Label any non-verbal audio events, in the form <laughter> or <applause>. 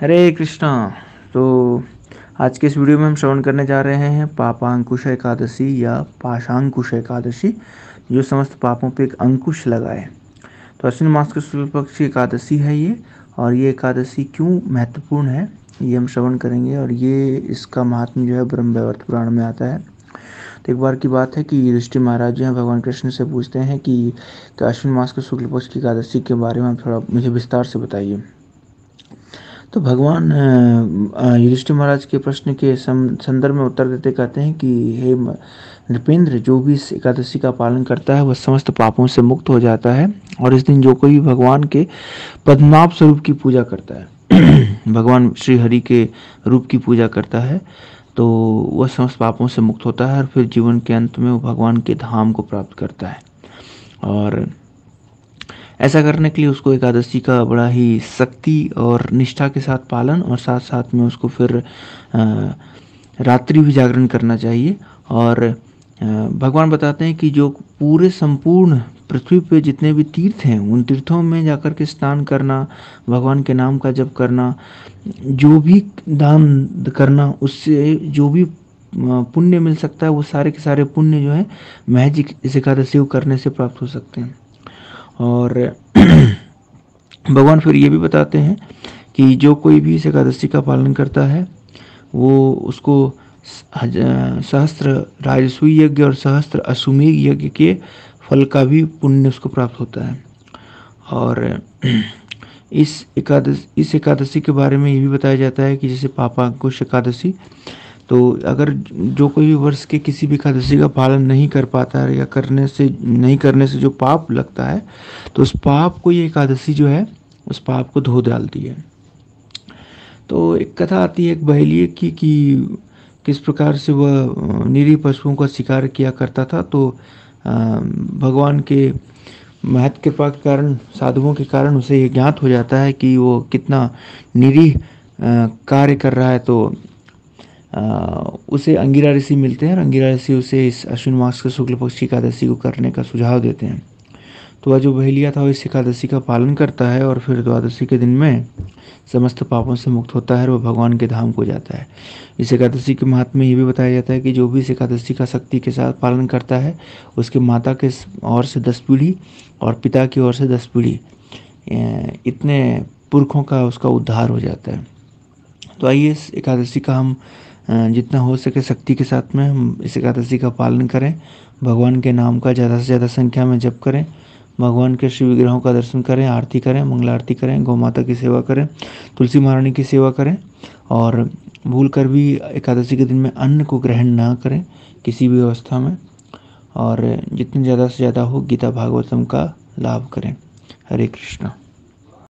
हरे कृष्णा। तो आज के इस वीडियो में हम श्रवण करने जा रहे हैं पापांकुश एकादशी या पाशांकुश एकादशी, जो समस्त पापों पे एक अंकुश लगाए। तो अश्विन मास के शुक्ल पक्ष की एकादशी है ये, और ये एकादशी क्यों महत्वपूर्ण है, ये हम श्रवण करेंगे, और ये इसका महात्म जो है ब्रह्म वैवर्त पुराण में आता है। तो एक बार की बात है कि युधिष्ठिर महाराज जो है, भगवान कृष्ण से पूछते हैं कि अश्विन मास के शुक्ल पक्ष की एकादशी के बारे में थोड़ा मुझे विस्तार से बताइए। तो भगवान युधिष्ठिर महाराज के प्रश्न के संदर्भ में उत्तर देते कहते हैं कि, हे नृपेंद्र, जो भी इस एकादशी का पालन करता है, वह समस्त पापों से मुक्त हो जाता है और इस दिन जो कोई भी भगवान के पद्माप स्वरूप की पूजा करता है, <clears throat> भगवान श्री हरि के रूप की पूजा करता है तो वह समस्त पापों से मुक्त होता है और फिर जीवन के अंत में वो भगवान के धाम को प्राप्त करता है। ऐसा करने के लिए उसको एकादशी का बड़ा ही शक्ति और निष्ठा के साथ पालन और साथ साथ में उसको फिर रात्रि भी जागरण करना चाहिए। और भगवान बताते हैं कि जो पूरे संपूर्ण पृथ्वी पे जितने भी तीर्थ हैं, उन तीर्थों में जाकर के स्नान करना, भगवान के नाम का जप करना, जो भी दान करना, उससे जो भी पुण्य मिल सकता है, वो सारे के सारे पुण्य जो है, महज इस एकादशी को करने से प्राप्त हो सकते हैं। और <clears throat> भगवान फिर ये भी बताते हैं कि जो कोई भी इस एकादशी का पालन करता है, वो उसको सहस्त्र राजसूय यज्ञ और सहस्त्र अश्वमेघ यज्ञ के फल का भी पुण्य उसको प्राप्त होता है। और <clears throat> इस एकादश, इस एकादशी के बारे में ये भी बताया जाता है कि जैसे पापांकुश एकादशी तो अगर जो कोई भी वर्ष के किसी भी एकादशी का पालन नहीं कर पाता है या करने से, नहीं करने से जो पाप लगता है तो उस पाप को ये एकादशी जो है, उस पाप को धो डालती है। तो एक कथा आती है एक बहेलिए की, कि किस प्रकार से वह निरी पशुओं का शिकार किया करता था तो भगवान के महत्व कृपा के कारण, साधुओं के कारण उसे ये ज्ञात हो जाता है कि वो कितना निरीह कार्य कर रहा है तो उसे अंगिरा ऋषि मिलते हैं और अंगिरा ऋषि उसे इस अश्विन मास के शुक्ल पक्ष की एकादशी को करने का सुझाव देते हैं। तो वह जो बहेलिया था, वो इस एकादशी का पालन करता है और फिर द्वादशी के दिन में समस्त पापों से मुक्त होता है और वह भगवान के धाम को जाता है। इस एकादशी के महात्मा ये भी बताया जाता है कि जो भी इस एकादशी का शक्ति के साथ पालन करता है, उसके माता के ओर से दस पीढ़ी और पिता की ओर से दस पीढ़ी इतने पुरखों का उसका उद्धार हो जाता है। तो आइए इस एकादशी का हम जितना हो सके शक्ति के साथ में हम इस एकादशी का पालन करें। भगवान के नाम का ज़्यादा से ज़्यादा संख्या में जप करें। भगवान के शिव विग्रहों का दर्शन करें, आरती करें, मंगल आरती करें गौ माता की सेवा करें, तुलसी महारानी की सेवा करें और भूल कर भी एकादशी के दिन में अन्न को ग्रहण ना करें किसी भी अवस्था में और जितनी ज़्यादा से ज़्यादा हो गीता भागवतम का लाभ करें। हरे कृष्णा।